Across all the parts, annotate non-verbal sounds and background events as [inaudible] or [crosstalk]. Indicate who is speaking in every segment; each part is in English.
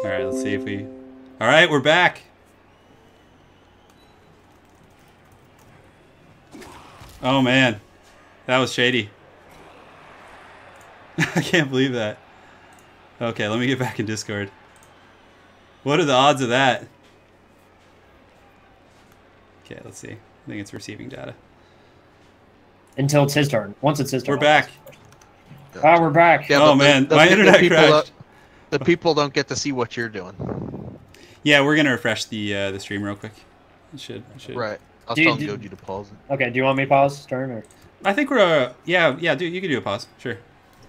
Speaker 1: All right, let's see if we. All right, we're back. Oh man, that was shady. [laughs] I can't believe that. Okay, let me get back in Discord. What are the odds of that? Okay, let's see. I think it's receiving data.
Speaker 2: Until it's his turn. Once it's his turn.
Speaker 1: We're back.
Speaker 2: Ah, we're back.
Speaker 1: Oh,
Speaker 3: but
Speaker 1: man, my internet crashed.
Speaker 3: don't- the people don't get to see what you're doing.
Speaker 1: Yeah, we're gonna refresh the uh, the stream real quick. It should. It should.
Speaker 3: Right. I'll
Speaker 2: Do you- do-
Speaker 3: Goji to pause it.
Speaker 2: Okay, do you want me to pause turn or?
Speaker 1: I think we're. Uh, yeah, yeah. Do you can do a pause? Sure.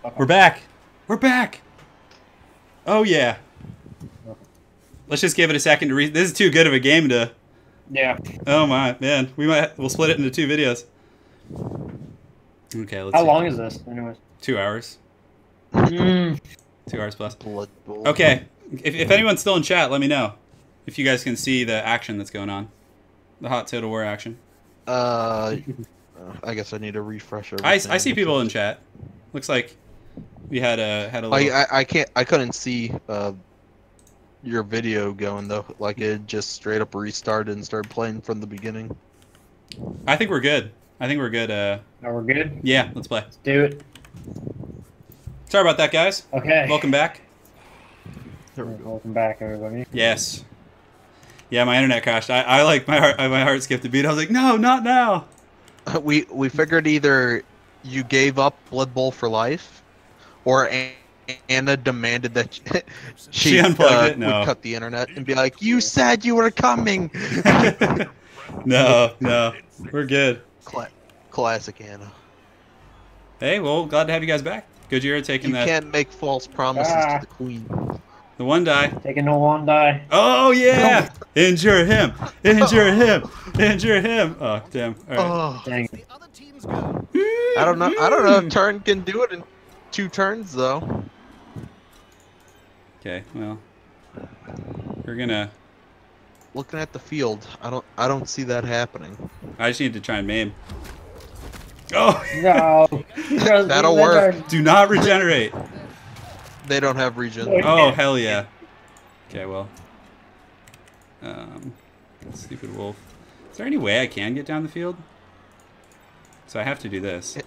Speaker 2: Okay.
Speaker 1: We're back. We're back. Oh yeah. Let's just give it a second to read. This is too good of a game to.
Speaker 2: Yeah.
Speaker 1: Oh my man, we might. We'll split it into two videos. Okay. Let's.
Speaker 2: How
Speaker 1: see.
Speaker 2: long is this? Anyways.
Speaker 1: Two hours.
Speaker 2: Mm,
Speaker 1: Two hours plus.
Speaker 3: Blood Bowl.
Speaker 1: Okay. If, if anyone's still in chat, let me know. If you guys can see the action that's going on, the hot Total War action.
Speaker 3: Uh, I guess I need a refresher.
Speaker 1: I. I see people in chat. Looks like we had a had a
Speaker 3: I,
Speaker 1: little.
Speaker 3: I I can't I couldn't see uh your video going though. Like it just straight up restarted and started playing from the beginning.
Speaker 1: I think we're good. I think we're good. Uh,
Speaker 2: now we're good.
Speaker 1: yeah, let's play.
Speaker 2: Let's do it.
Speaker 1: Sorry about that, guys.
Speaker 2: Okay.
Speaker 1: Welcome back.
Speaker 3: There we go.
Speaker 2: Welcome back, everybody.
Speaker 1: Yes. Yeah, my internet crashed. I, I like my heart. My heart skipped a beat. I was like, no, not now. [laughs]
Speaker 3: We we figured either you gave up Blood Bowl for life, or Anna demanded that [laughs] she,
Speaker 1: She unplugged
Speaker 3: uh,
Speaker 1: it? No.
Speaker 3: would cut the internet and be like, "You said you were coming." [laughs]
Speaker 1: no, no, we're good.
Speaker 3: Cla- classic Anna.
Speaker 1: Hey, well, glad to have you guys back. Gojira taking
Speaker 3: You
Speaker 1: that You
Speaker 3: can't make false promises
Speaker 2: Ah.
Speaker 3: to the queen.
Speaker 1: the one die.
Speaker 2: Taking no one die.
Speaker 1: Oh yeah! [laughs] Injure him! Injure [laughs] him! Injure him! Oh damn! All right.
Speaker 3: Oh,
Speaker 2: Dang.
Speaker 4: The other teams go.
Speaker 3: I don't know. I don't know if Turin can do it in two turns though.
Speaker 1: Okay, well, we're gonna.
Speaker 3: Looking at the field, I don't. I don't see that happening.
Speaker 1: I just need to try and maim. Oh! [laughs]
Speaker 2: No.
Speaker 3: That'll work.
Speaker 1: Do not regenerate.
Speaker 3: They don't have regen.
Speaker 1: Oh hell yeah. Okay, well. Um, stupid wolf. Is there any way I can get down the field? So I have to do this.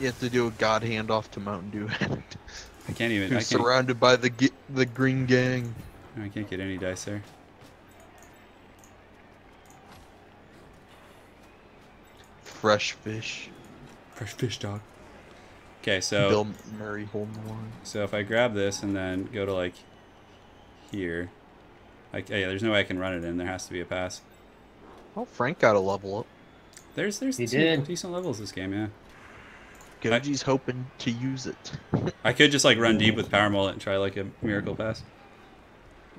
Speaker 3: You have to do a god handoff to Mountain Dew. [laughs]
Speaker 1: I can't even. I
Speaker 3: Who's
Speaker 1: can't.
Speaker 3: surrounded by the the green gang.
Speaker 1: I can't get any dice there.
Speaker 3: Fresh fish.
Speaker 1: Fresh fish dog. Okay, so
Speaker 3: Bill Murray holding the line.
Speaker 1: so if I grab this and then go to like here, like oh, yeah, there's no way I can run it in. There has to be a pass.
Speaker 3: Oh, Frank got a level up.
Speaker 1: There's there's
Speaker 2: He
Speaker 1: some
Speaker 2: did.
Speaker 1: decent levels this game, yeah.
Speaker 3: Goji's hoping to use it. [laughs]
Speaker 1: I could just like run deep with power mullet and try like a miracle pass.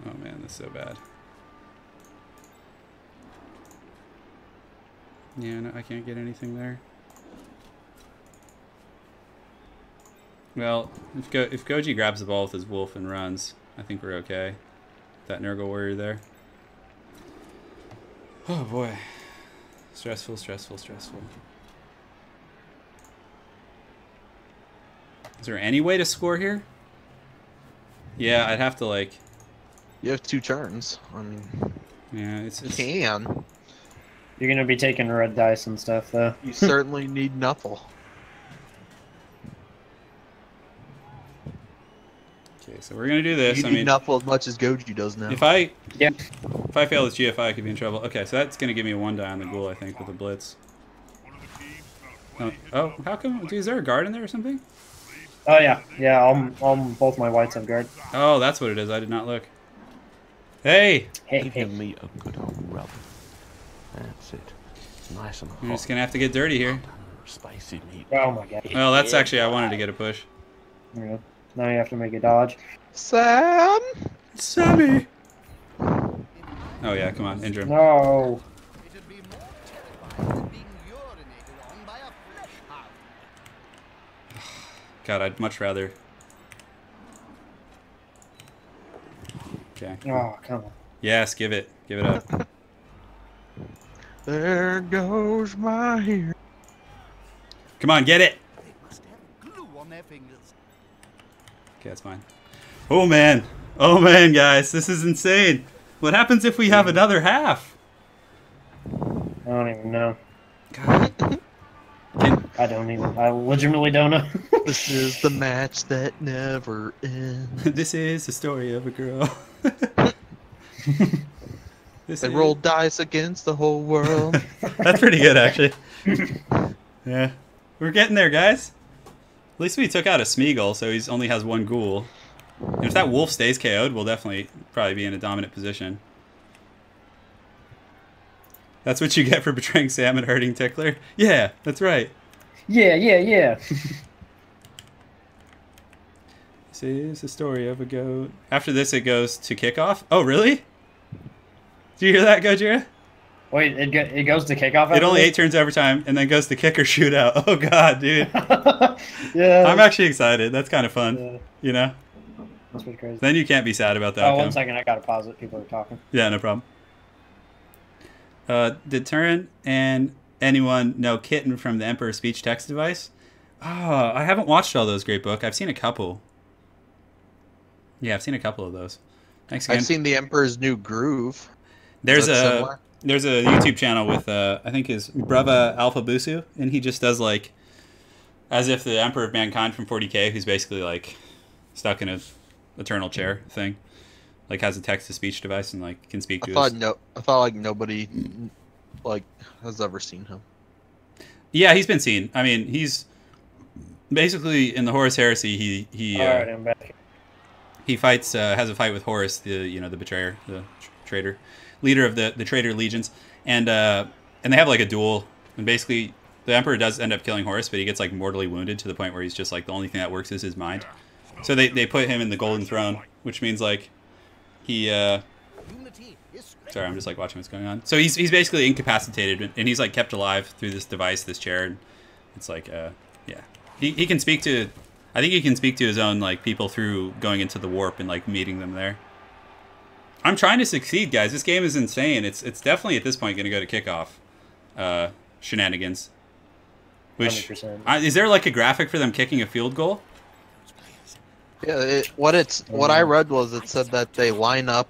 Speaker 1: Oh man, that's so bad. Yeah, no, I can't get anything there. Well, if Go if Goji grabs the ball with his wolf and runs, I think we're okay. That Nurgle warrior there. Oh boy. Stressful, stressful, stressful. Is there any way to score here? Yeah, I'd have to like.
Speaker 3: You have two turns. I mean,
Speaker 1: Yeah, it's,
Speaker 3: you
Speaker 1: it's
Speaker 3: can.
Speaker 2: You're gonna be taking red dice and stuff, though.
Speaker 3: You certainly need Nuffle.
Speaker 1: Okay. So we're gonna do this.
Speaker 3: You
Speaker 1: I
Speaker 3: need
Speaker 1: mean,
Speaker 3: Nuffle as much as Goji does now.
Speaker 1: if I
Speaker 2: Yeah.
Speaker 1: if I fail this GFI, I could be in trouble. Okay, so that's gonna give me a one die on the ghoul, I think, with a blitz. Oh, oh how come? Is there a guard in there or something?
Speaker 2: Oh yeah, yeah. All, all both my whites have guard.
Speaker 1: Oh, that's what it is. I did not look. Hey,
Speaker 2: Hey,
Speaker 5: Give
Speaker 2: hey.
Speaker 5: your meat a good old rub. That's it. Nice and
Speaker 1: I'm
Speaker 5: hot.
Speaker 1: just gonna have to get dirty here.
Speaker 5: Spicy meat.
Speaker 2: Oh my god.
Speaker 1: Well, that's actually I wanted to get a push.
Speaker 2: There we go. Now you have to make a dodge.
Speaker 3: Sam.
Speaker 1: Sammy. Oh yeah, come on, injure him.
Speaker 2: No.
Speaker 4: It'd be more terrifying than being urinated on by a flesh hound.
Speaker 1: God, I'd much rather. Okay.
Speaker 2: Oh come on.
Speaker 1: Yes, give it, give it up. [laughs]
Speaker 3: There goes my hair.
Speaker 1: Come on, get it.
Speaker 4: They must have glue on their fingers.
Speaker 1: Okay, that's fine. Oh man, Oh man, guys, this is insane. What happens if we have hmm. another half?
Speaker 2: I don't even know.
Speaker 1: God. [laughs]
Speaker 2: I don't even. I legitimately don't know. [laughs]
Speaker 3: This is the match that never ends. [laughs]
Speaker 1: this is the story of a girl. this
Speaker 3: They
Speaker 1: is-
Speaker 3: roll dice against the whole world.
Speaker 1: That's pretty good, actually. yeah, we're getting there, guys. At least we took out a Smeagol, so he's only has one ghoul. And if that wolf stays KO'd, we'll definitely probably be in a dominant position. That's what you get for betraying Sam and hurting Tickler? Yeah, that's right.
Speaker 2: yeah, yeah, yeah. [laughs]
Speaker 1: This is the story of a goat. After this, it goes to kickoff. Oh, really? Do you hear that, Gojira?
Speaker 2: Wait, it go, it goes to kickoff.
Speaker 1: It only
Speaker 2: this?
Speaker 1: eight turns overtime, and then goes to kicker [laughs] shootout. Oh, God, dude. [laughs]
Speaker 2: yeah.
Speaker 1: I'm actually excited. That's kind of fun.
Speaker 2: Yeah,
Speaker 1: You know?
Speaker 2: that's pretty crazy.
Speaker 1: Then you can't be sad about that.
Speaker 2: Oh,
Speaker 1: outcome.
Speaker 2: one second. I gotta pause it. People are talking.
Speaker 1: Yeah, no problem. Uh, did Turin and anyone know Kitten from the Emperor speech text device? Oh, I haven't watched all those great book. I've seen a couple. Yeah, I've seen a couple of those. Thanks again.
Speaker 3: I've seen the Emperor's New Groove.
Speaker 1: there's a
Speaker 3: similar?
Speaker 1: There's a YouTube channel with uh, I think his Bruva Alfabusa, and he just does like as if the Emperor of Mankind from 40k, who's basically like stuck in a eternal chair thing, like has a text to speech device and like can speak
Speaker 3: I
Speaker 1: to
Speaker 3: thought
Speaker 1: his
Speaker 3: no, I thought like nobody like has ever seen him.
Speaker 1: Yeah, he's been seen. I mean, he's basically in the Horus Heresy. He he uh,
Speaker 2: All right, I'm back.
Speaker 1: he fights uh, has a fight with Horus, the you know the betrayer, the tr- traitor, leader of the the traitor legions, and uh, and they have like a duel. And basically, the Emperor does end up killing Horus, but he gets like mortally wounded to the point where he's just like the only thing that works is his mind. So they they put him in the Golden Throne, which means like he. Uh. Sorry, I'm just like watching what's going on. So he's he's basically incapacitated, and he's like kept alive through this device, this chair. And it's like, uh, yeah, he he can speak to, I think he can speak to his own like people through going into the warp and like meeting them there. I'm trying to succeed, guys. This game is insane. It's it's definitely at this point going to go to kickoff, uh, shenanigans. Which
Speaker 2: 100%.
Speaker 1: I, is there like a graphic for them kicking a field goal?
Speaker 3: Yeah, it, what it's what I read was it said that they line up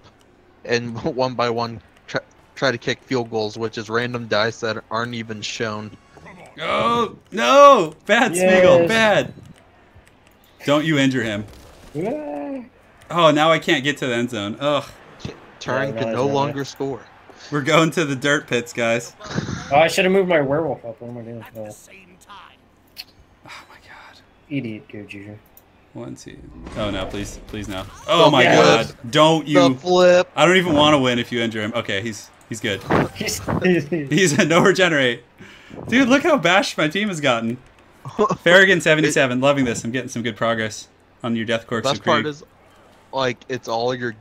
Speaker 3: and [laughs] one by one try, try to kick field goals, which is random dice that aren't even shown.
Speaker 1: Oh no! Bad Smeagol, bad. Don't you injure him.
Speaker 2: Yeah.
Speaker 1: Oh, now I can't get to the end zone. Ugh.
Speaker 3: Turin
Speaker 2: Yeah,
Speaker 3: can no
Speaker 2: is-
Speaker 3: longer score.
Speaker 1: We're going to the dirt pits, guys.
Speaker 2: Oh, I should have moved my werewolf up. What am I doing? Oh,
Speaker 4: the same time.
Speaker 1: Oh my god.
Speaker 2: idiot, Gojira.
Speaker 1: One, two. Oh no, please, please no. Oh my
Speaker 2: Yes.
Speaker 1: god. Don't you
Speaker 3: The
Speaker 1: you.
Speaker 3: flip.
Speaker 1: I don't even want to win if you injure him. Okay, he's he's good.
Speaker 2: He's, [laughs] he's,
Speaker 1: He's a no regenerate. Dude, look how bashed my team has gotten. [laughs] Farragon 77, loving this. I'm getting some good progress on your Death Corks
Speaker 3: Best
Speaker 1: of
Speaker 3: part is, like, it's all your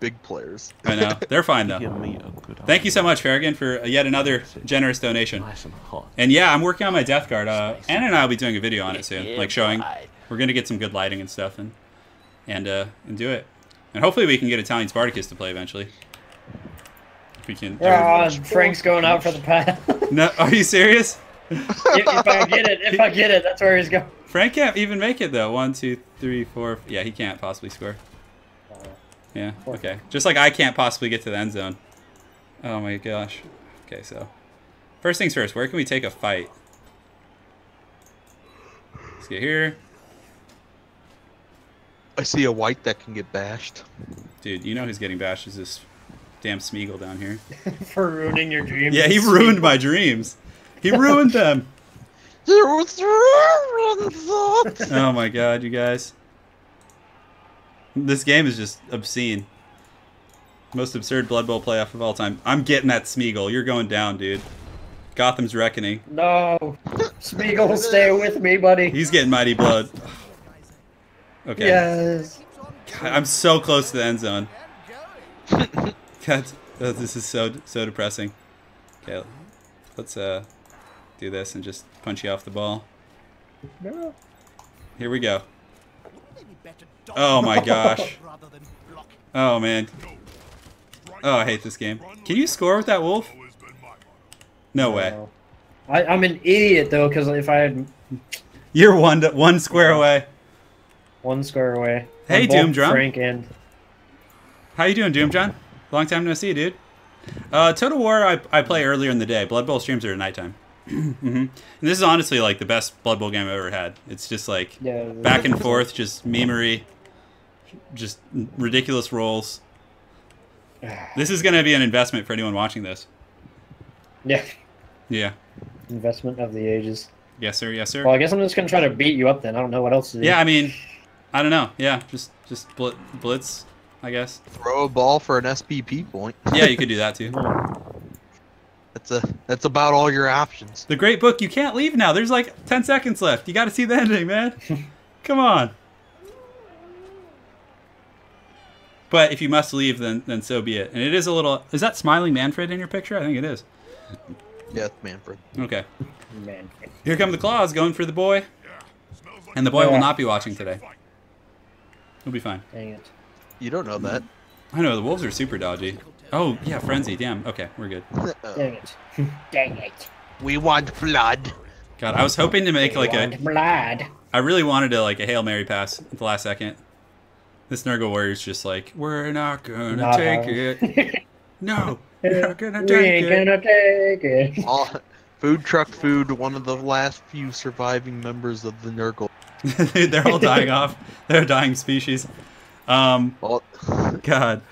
Speaker 3: big players.
Speaker 1: I know. [laughs] They're fine though.
Speaker 5: Give me a good
Speaker 1: Thank you so much, Farragon, for yet another generous donation.
Speaker 5: Nice and hot.
Speaker 1: And yeah, I'm working on my Death Guard. Uh, Anna and I will be doing a video on it soon, like showing. We're gonna get some good lighting and stuff, and and uh, and do it. And hopefully we can get Italian Spartacus to play eventually. If we can.
Speaker 2: oh, Frank's going out for the pass. [laughs]
Speaker 1: No, are you serious?
Speaker 2: if I get it, if I get it, that's where he's going.
Speaker 1: Frank can't even make it though. One, two, three, four. Yeah, he can't possibly score. Yeah. Okay. Just like I can't possibly get to the end zone. Oh my gosh. Okay, so first things first. Where can we take a fight? Let's get here.
Speaker 3: I see a white that can get bashed.
Speaker 1: Dude, you know who's getting bashed is this damn Smeagol down here. [laughs]
Speaker 2: For ruining your dreams.
Speaker 1: Yeah, he ruined my dreams. He ruined them.
Speaker 3: There was ruins.
Speaker 1: Oh my god, you guys. This game is just obscene. Most absurd Blood Bowl playoff of all time. I'm getting that Smeagol. You're going down, dude. Gotham's reckoning.
Speaker 2: No. Spiegel, stay with me, buddy.
Speaker 1: He's getting mighty blow. Okay.
Speaker 2: Yes.
Speaker 1: God, I'm so close to the end zone. [laughs] God, oh, this is so so depressing. Okay, let's uh do this and just punch you off the ball.
Speaker 2: No.
Speaker 1: Here we go.
Speaker 4: Maybe better
Speaker 1: Oh my gosh. [laughs]
Speaker 4: rather than block.
Speaker 1: Oh man. Oh, I hate this game. Can you score with that wolf? No way.
Speaker 2: I, I'm an idiot though, because if I had
Speaker 1: You're one one square away.
Speaker 2: one square away.
Speaker 1: Hey,
Speaker 2: on both
Speaker 1: Doom Drum.
Speaker 2: Frank and
Speaker 1: How you doing, Doom John? Long time no see, dude. Uh, Total War, I, I play earlier in the day. Blood Bowl streams are at nighttime. [clears throat] hmm And this is honestly like the best Blood Bowl game I've ever had. It's just like
Speaker 2: Yeah.
Speaker 1: back and forth, just memery, just ridiculous rolls. Ah. This is gonna be an investment for anyone watching this.
Speaker 2: Yeah.
Speaker 1: Yeah.
Speaker 2: Investment of the ages.
Speaker 1: Yes, sir. Yes, sir.
Speaker 2: Well, I guess I'm just gonna try to beat you up then. I don't know what else to do.
Speaker 1: Yeah, I mean, I don't know. Yeah, just just bl- blitz, I guess.
Speaker 3: Throw a ball for an SPP point.
Speaker 1: Yeah, you could do that too. [laughs]
Speaker 3: That's a that's about all your options.
Speaker 1: The great book, you can't leave now. There's like 10 seconds left. You got to see the ending, man. [laughs] Come on. But if you must leave, then then so be it. And it is a little. Is that smiling Manfred in your picture? I think it is.
Speaker 3: Yes, Manfred.
Speaker 1: Okay.
Speaker 2: Manfred.
Speaker 1: Here come the claws going for the boy. And the boy will not be watching today. He'll be fine.
Speaker 2: Dang it.
Speaker 3: You don't know that.
Speaker 1: I know the wolves are super dodgy. Oh yeah, frenzy. Damn. Okay, we're good. [laughs]
Speaker 2: Dang it. [laughs] Dang it.
Speaker 3: we want blood.
Speaker 1: God, I was hoping to make like a.
Speaker 2: Want blood.
Speaker 1: I really wanted to like a hail mary pass at the last second. This Nurgle warrior's just like, we're not gonna
Speaker 2: Not
Speaker 1: take
Speaker 2: how-
Speaker 1: it. [laughs] No, we're not [laughs] gonna
Speaker 2: we
Speaker 1: take
Speaker 2: ain't
Speaker 1: it.
Speaker 2: gonna take it. [laughs]
Speaker 3: All, food truck food, one of the last few surviving members of the Nurgle.
Speaker 1: They're all dying off. They're a dying species. Um,
Speaker 3: Well,
Speaker 1: God.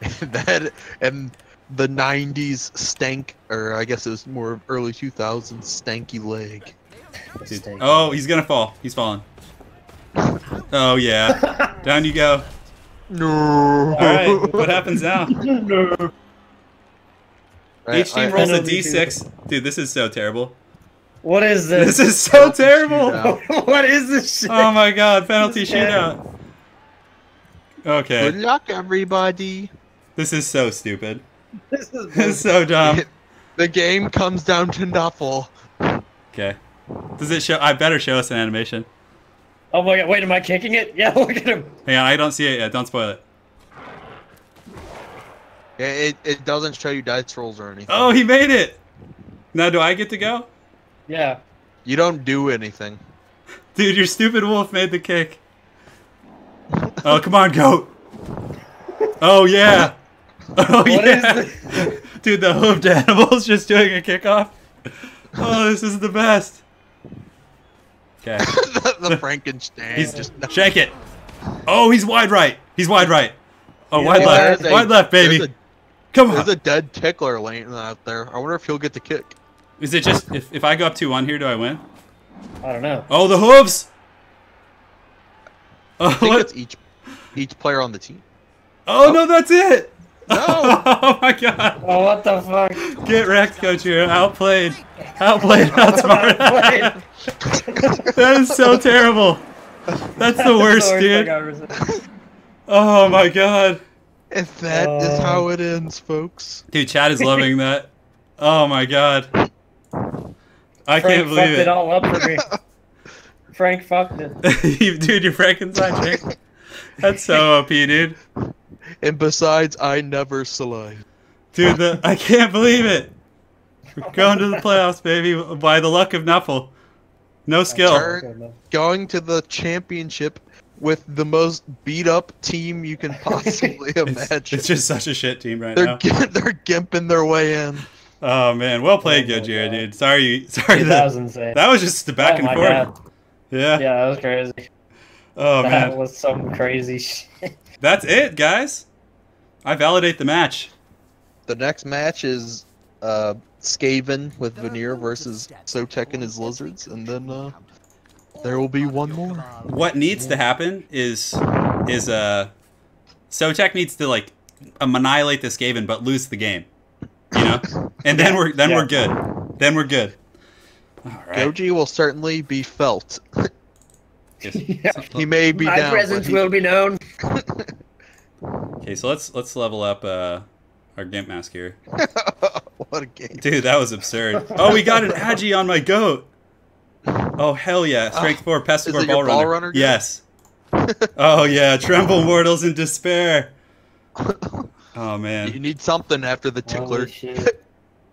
Speaker 3: that and the '90s stank, or I guess it was more early 2000s stanky leg.
Speaker 1: Dude. Oh, he's gonna fall. He's falling. Oh yeah. [laughs] Down you go.
Speaker 3: No.
Speaker 1: All right. What happens now? [laughs]
Speaker 2: no.
Speaker 1: Each team
Speaker 3: I-
Speaker 1: rolls a
Speaker 2: penalty
Speaker 1: d6. Dude, this is so terrible.
Speaker 2: What is this?
Speaker 1: This is so terrible. [laughs]
Speaker 2: what is this shit?
Speaker 1: Oh my God! Penalty
Speaker 2: This is bad.
Speaker 1: shootout. Okay.
Speaker 3: Good luck, everybody.
Speaker 1: This is so stupid.
Speaker 2: This is
Speaker 1: This is so dumb.
Speaker 3: The game comes down to Nuffle.
Speaker 1: Okay. Does it show? I better show us an animation.
Speaker 2: Oh my god, wait, am I kicking it? [laughs] Yeah, look at him.
Speaker 1: Hang on, I don't see it yet. Don't spoil it.
Speaker 3: Yeah, It, it doesn't show you dice rolls or anything.
Speaker 1: Oh, he made it. Now, do I get to go?
Speaker 2: Yeah.
Speaker 3: You don't do anything. [laughs]
Speaker 1: Dude, your stupid wolf made the kick. Oh, come on, goat. [laughs] Oh, yeah. Oh,
Speaker 2: What
Speaker 1: yeah.
Speaker 2: is
Speaker 1: Dude, the hoofed animal's just doing a kickoff. Oh, this is the best. Okay. [laughs]
Speaker 3: the, the [laughs] Frankenstein.
Speaker 1: He's
Speaker 3: just
Speaker 1: Shank it. Oh, he's wide right. He's wide right. Oh,
Speaker 2: Yeah,
Speaker 1: wide left.
Speaker 3: a-
Speaker 1: Wide left, baby.
Speaker 3: A,
Speaker 1: Come on.
Speaker 3: there's a dead tickler laying out there. I wonder if he'll get the kick.
Speaker 1: Is it just if, if I go up 2 1 here, do I win?
Speaker 2: I don't know.
Speaker 1: Oh, the hooves. Oh,
Speaker 3: I think [laughs]
Speaker 1: what?
Speaker 3: it's each each player on the team.
Speaker 1: oh no, oh. that's it.
Speaker 3: No. [laughs]
Speaker 1: oh my god.
Speaker 2: Oh, what the fuck?
Speaker 1: Get wrecked, Coach. You're outplayed. Outplayed, [laughs] outsmarted. that is so terrible. That's the [laughs] worst,
Speaker 2: Sorry,
Speaker 1: dude.
Speaker 2: fuck, I
Speaker 1: Oh my god.
Speaker 3: If that is
Speaker 2: Uh,
Speaker 3: how it ends, folks.
Speaker 1: Dude, Chad is loving that. Oh my god. I
Speaker 2: Frank
Speaker 1: can't believe
Speaker 2: it
Speaker 1: it.
Speaker 2: all up for me. Frank fucked it.
Speaker 1: Dude, you're Frankenstein chick. That's so OP, dude.
Speaker 3: And besides, I never salive.
Speaker 1: Dude, the, I can't believe it. We're going to the playoffs, baby, by the luck of Nuffle. No skill.
Speaker 3: Turn- Going to the championship with the most beat up team you can [laughs] possibly
Speaker 1: It's,
Speaker 3: imagine.
Speaker 1: it's just such a shit team right
Speaker 3: they're
Speaker 1: now.
Speaker 3: gi- [laughs] they're gimping their way in.
Speaker 1: Oh man, well played,
Speaker 2: Oh my
Speaker 1: Gojira, dude. Sorry, sorry
Speaker 2: That was insane.
Speaker 1: that was just the back
Speaker 2: oh
Speaker 1: and forth.
Speaker 2: god.
Speaker 1: Yeah.
Speaker 2: Yeah, that was crazy.
Speaker 1: Oh
Speaker 2: that
Speaker 1: man,
Speaker 2: was some crazy [laughs] shit.
Speaker 1: That's it, guys. I validate the match.
Speaker 3: The next match is uh, Skaven with Veneer versus Sotek and his lizards, and then uh, there will be one more.
Speaker 1: What needs to happen is is uh, Sotek needs to like annihilate this Skaven, but lose the game. You know, [laughs] and then we're then we're good. Then we're good. All right.
Speaker 3: Goji will certainly be felt. [laughs]
Speaker 1: Yes. [laughs]
Speaker 3: He may be
Speaker 2: My
Speaker 3: down.
Speaker 2: presence
Speaker 3: he-
Speaker 2: will be known. [laughs]
Speaker 1: Okay, so let's let's level up uh, our Gimp mask here. [laughs]
Speaker 3: what a game!
Speaker 1: Dude, that was absurd. Oh, we got an Agi on my goat. Oh hell yeah! Strength four, Pestigore
Speaker 3: Ah, it your
Speaker 1: ball,
Speaker 3: ball
Speaker 1: runner.
Speaker 3: runner
Speaker 1: yes. oh yeah, tremble mortals in despair. Oh man!
Speaker 3: You need something after the tickler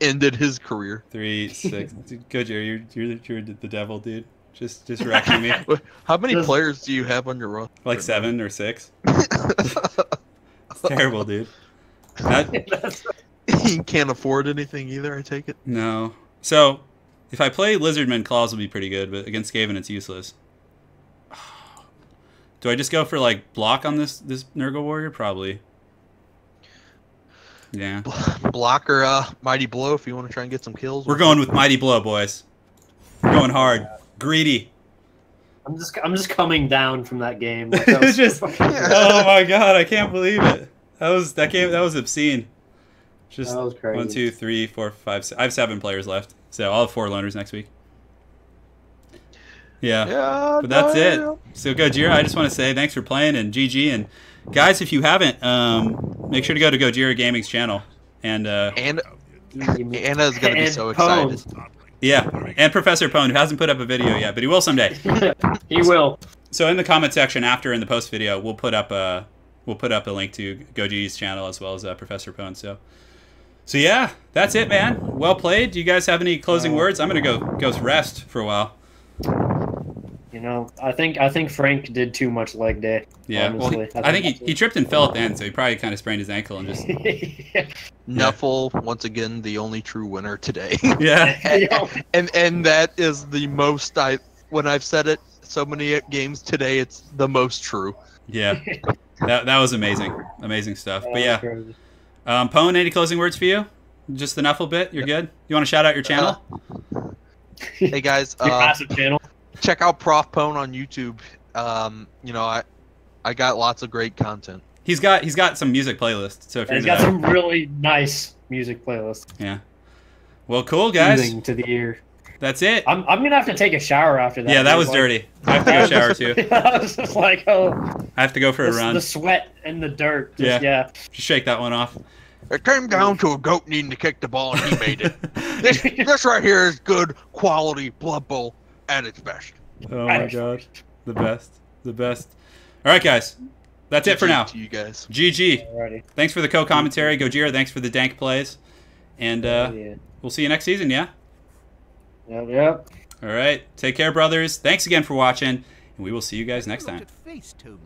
Speaker 3: ended his career.
Speaker 1: three six. Dude, Gojira, you're, you're you're the devil, dude. Just just wrecking me. [laughs]
Speaker 3: How many
Speaker 2: Does-
Speaker 3: players do you have on your roster?
Speaker 1: Like seven or six. [laughs] terrible, dude. That, [laughs]
Speaker 3: he can't afford anything either. I take it.
Speaker 1: no. So, if I play Lizardman, Claws will be pretty good, but against Skaven, it's useless. [sighs] Do I just go for like block on this this Nurgle warrior? Probably. Yeah.
Speaker 3: Blocker, uh, mighty blow if you want to try and get some kills.
Speaker 1: We're going with Mighty Blow, boys. We're going hard. Greedy.
Speaker 2: I'm just I'm just coming down from that game. [laughs] Like,
Speaker 1: It
Speaker 2: that
Speaker 1: was just [laughs] oh my god, I can't believe it. That was that game. That was obscene. Just
Speaker 2: That was crazy.
Speaker 1: one, two, three, four, five. Six. I have seven players left, so I'll have four loners next week. Yeah,
Speaker 3: Yeah,
Speaker 1: but that's it.
Speaker 3: no.
Speaker 1: So Gojira, I just want to say thanks for playing and GG and guys, if you haven't, um, make sure to go to Gojira Gaming's channel and uh,
Speaker 3: And Anna's gonna be so
Speaker 2: Pone.
Speaker 3: excited.
Speaker 1: Yeah, and Professor Pone who hasn't put up a video yet, but he will someday. [laughs]
Speaker 2: he will.
Speaker 1: So in the comment section after in the post video, we'll put up a we'll put up a link to Goji's channel as well as uh, Professor Pone. So, so yeah, that's it, man. Well played. Do you guys have any closing words? I'm gonna go go rest for a while.
Speaker 2: You know, I think I think Frank did too much leg day.
Speaker 1: Yeah, well, he-
Speaker 2: honestly.
Speaker 1: I think he, he tripped and fell at the end, so he probably kind of sprained his ankle and just [laughs]
Speaker 3: Nuffle once again the only true winner today. [laughs]
Speaker 1: yeah. [laughs]
Speaker 2: Yo,
Speaker 3: and and that is the most I when I've said it so many games today it's the most true.
Speaker 1: Yeah, that, that was amazing, amazing stuff. But yeah,
Speaker 2: crazy.
Speaker 1: um, Pone, any closing words for you? Just the Nuffle bit. You're good. You want to shout out your channel?
Speaker 3: Hey guys,
Speaker 2: Your
Speaker 3: uh,
Speaker 2: passive channel.
Speaker 3: Check out Prof Pone on YouTube. Um, you know I I got lots of great content.
Speaker 1: He's got he's got some music playlists. So if you're
Speaker 2: He's
Speaker 1: into
Speaker 2: got
Speaker 1: that-
Speaker 2: some really nice music playlists.
Speaker 1: yeah. Well, cool guys.
Speaker 2: Soothing to the ear.
Speaker 1: That's it.
Speaker 2: I'm, I'm gonna have to take a shower after that.
Speaker 1: Yeah, that was
Speaker 2: Like,
Speaker 1: dirty. I have to go [laughs] shower too. [laughs]
Speaker 2: I was just like, oh,
Speaker 1: I have to go for a run.
Speaker 2: the sweat and the dirt.
Speaker 1: Yeah.
Speaker 2: Yeah.
Speaker 1: Just shake that one off.
Speaker 3: It came down to a goat needing to kick the ball and he made it. [laughs] this this right here is good quality Blood Bowl at its best.
Speaker 1: Oh my god, the best, the best. All right, guys, that's it for now.
Speaker 3: To you guys.
Speaker 1: GG.
Speaker 2: Alrighty.
Speaker 1: Thanks for the co-commentary, Gojira. Thanks for the dank plays, and uh,
Speaker 2: yeah.
Speaker 1: we'll see you next season. Yeah.
Speaker 2: Yep. Yep.
Speaker 1: All right. Take care, brothers. Thanks again for watching, and we will see you guys next time.
Speaker 4: at Facetune